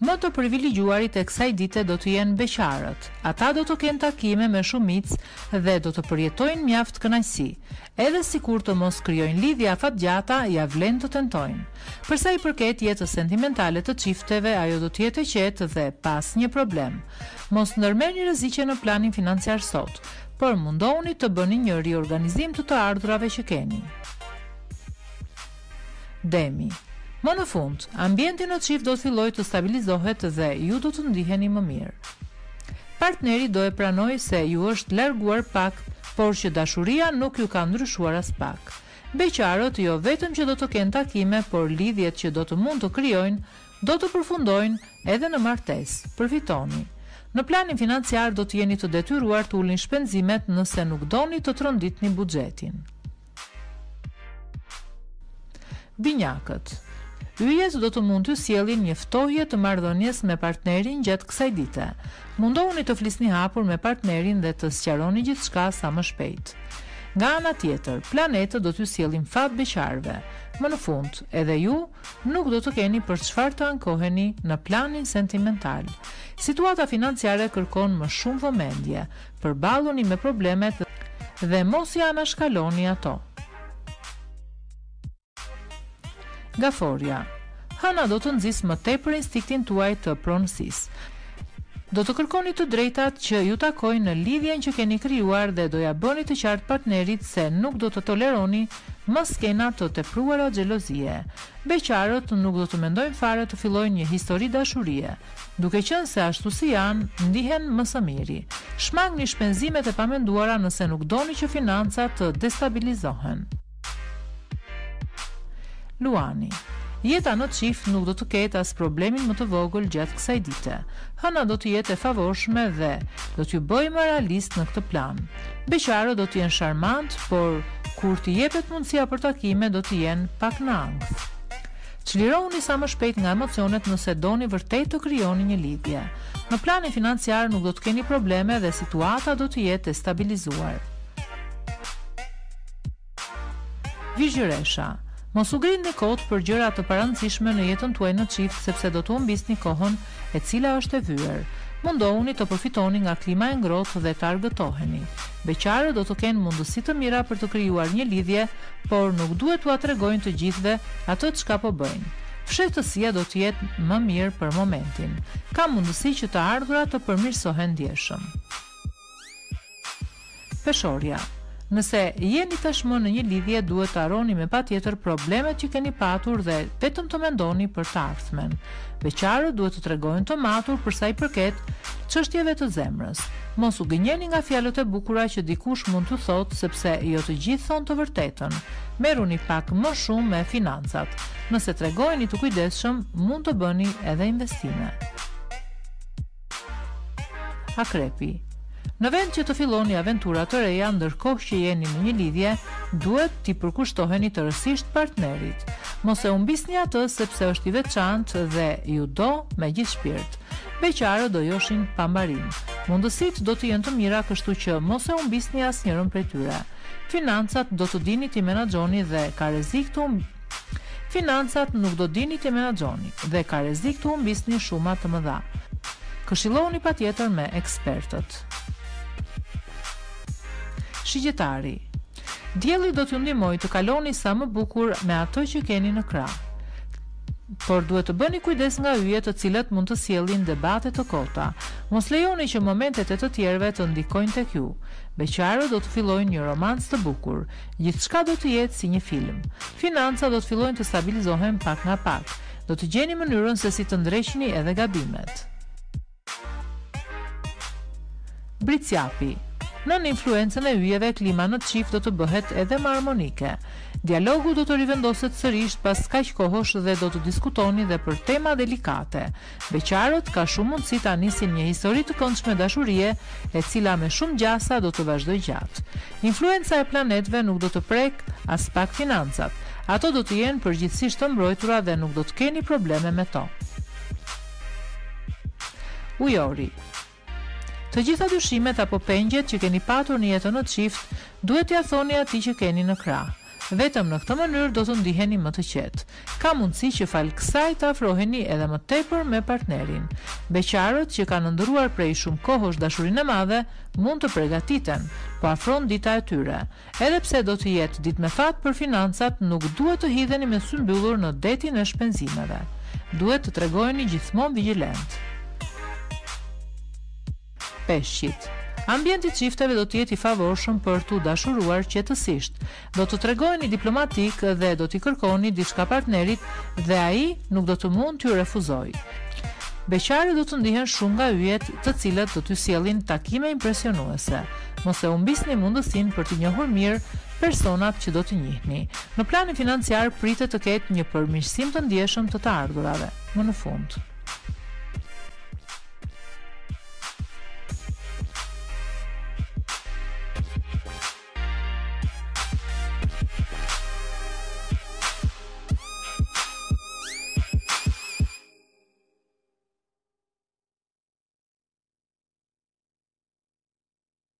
Më të privilegjuarit e kësaj dite do të jenë beqarët. Ata do të kenë takime me shumicë dhe do të përjetojnë mjaft kënaqësi. Edhe sikur të mos krijojnë lidhje afatgjata, ia vlen të tentojnë. Për sa i përket jetës sentimentale të çifteve, ajo do të jetë e qetë dhe pa asnjë problem. Mos ndërmerrni rreziqe në planin financiar sot, por mundohuni të bëni një riorganizim të të ardhurave që keni. Demi. Më në fund, ambienti në çift do të fillojë të stabilizohet dhe ju do të ndiheni më mirë. Partneri do e pranojë se ju është larguar pak, por që dashuria nuk ju ka ndryshuar aspak. Beqarët jo vetëm që do të kenë takime, por lidhjet që do të mund të krijojnë do të përfundojnë edhe në martesë. Përfitoni. Në planin financiar do të jeni të detyruar të ulni shpenzimet nëse nuk doni të tronditni buxhetin. Binjakët. Yjet do të mund t'ju sjellin një ftohje të marrëdhënies me partnerin gjatë kësaj dite. Mundohuni të flisni hapur me partnerin dhe të sqaroni gjithçka sa më shpejt. Nga ana tjetër, planetët do t'ju sjellin fat beqarëve. Më në fund, edhe ju nuk do të keni për çfarë të ankoheni në planin sentimental. Situata financiare kërkon më shumë vëmendje, Përballuni me problemet dhe mos i anashkaloni ato. Gaforrja. Hëna do të nxisë më tepër instinktin tuaj të pronësisë. Do të kërkoni të drejtat që ju takojnë në lidhjen që keni krijuar dhe do ia bëni të qartë partnerit se nuk do të toleroni më skena të tepruara xhelozie. Beqarët nuk do të mendojnë fare të fillojnë një histori dashurie. Duke qenë se ashtu si janë, ndihen më së miri. Shmangni shpenzimet e pamenduara nëse nuk doni që financat të destabilizohen. Luani. Jeta në çift nuk do të ketë as problemin më të vogël gjatë kësaj dite. Hëna do të jetë e favorshme dhe do t'ju bëjë më realistë në këtë plan. Beqarët do të jenë sharmantë, por kur t'i jepet mundësia për takime do të jenë pak në ankth. Çlirohuni sa më shpejt nga emocionet nëse doni vërtet të krijoni një lidhje. Në planin financiar nuk do të keni probleme dhe situata do të jetë e stabilizuar. Virgjëresha. Mos u grindni kot për gjëra të parëndësishme në jetën tuaj në çift sepse do të humbisni kohën e cila është e vyer. Mundohuni të përfitoni nga klima e ngrohtë dhe të argëtoheni. Beqarët do të kenë mundësi të mira për të krijuar një lidhje, por nuk duhet t'ua tregojnë të gjithëve atë çka po bëjnë. Fshehtësia do të jetë më mirë për momentin. Ka mundësi që të ardhurat të përmirësohen ndjeshëm. Peshorja, Nëse jeni tashmë në një lidhje, duhet të harroni me patjetër problemet që keni patur dhe vetëm të mendoni për të ardhmen. Beqarët duhet të tregohen të matur për sa i përket çështjeve të zemrës. Mos u gënjeni nga fjalët e bukura që dikush mund t'ju thotë sepse jo të gjithë thonë të vërtetën. Merruni pak më shumë me financat. Nëse tregoheni të kujdesshëm, mund të bëni edhe investime. Akrepi Në vend që të filloni aventura të reja ndërkohë që jeni në një lidhje, duhet t'i përkushtoheni tërësisht partnerit. Mos e humbisni atë sepse është i veçantë dhe ju do me gjithë shpirt. Beqarët do joshin pa mbarim. Mundësitë do të jenë të mira kështu që mos e humbisni asnjërën prej tyre. Financat do të dini t'i menaxhoni dhe ka rrezik të humbisni Financat nuk do dini t'i menaxhoni dhe ka rrezik të humbisni shuma të mëdha. Këshillohuni patjetër me ekspertët. Shigjetari. Dielli do t'ju ndihmojë të kaloni sa më bukur me atë që keni në krah. Por duhet të bëni kujdes nga yjet të cilat mund të sjellin debate të kota. Mos lejoni që momentet e të tjerëve të ndikojnë tek ju. Beqarët do të fillojnë një romancë të bukur. Gjithçka do të jetë si një film. Financat do të fillojnë të stabilizohen pak nga pak. Do të gjeni mënyrën se si të ndreqni edhe gabimet. Bricjapi, Nën influencën e yjeve klima në çift do të bëhet edhe më harmonike. Dialogu do të rivendoset sërisht pas kaq kohësh dhe do të diskutoni dhe për tema delikate. Beqarët ka shumë mundësi ta nisin një histori të këndshme dashurie, e cila me shumë gjasa do të vazhdojë gjatë. Influenca e planetëve nuk do të prekë aspak financat. Ato do të jenë përgjithësisht të mbrojtura dhe nuk do të keni probleme me to. Ujori Të gjitha dyshimet apo pengjet që keni patur në jetën në çift, duhet t'ia thoni atij që keni në krah. Vetëm në këtë mënyrë do të ndiheni më të qetë. Ka mundësi që falë kësaj të afroheni edhe më tepër me partnerin. Beqarët që kanë ëndërruar prej shumë kohësh dashurinë e madhe, mund të përgatiten, po afron dita e tyre. Edhe pse do të jetë ditë me fat për financat, nuk duhet të hidheni me sy mbyllur në detin e shpenzimeve. Duhet të tregoheni gjithmonë vigjilentë. Peshqit. Ambienti i çifteve do të jetë i favorshëm për t'u dashuruar qetësisht. Do të tregoheni diplomatikë dhe do t'i kërkoni diçka partnerit dhe ai nuk do të mund t'ju refuzojë. Beqarët do të ndihmohen shumë nga yjet, të cilët do t'ju sjellin takime impresionuese. Mos e humbisni mundësinë për të njohur mirë personat që do të njihni. Në planin financiar pritet të ketë një përmirësim të ndjeshëm të të ardhurave më në fund.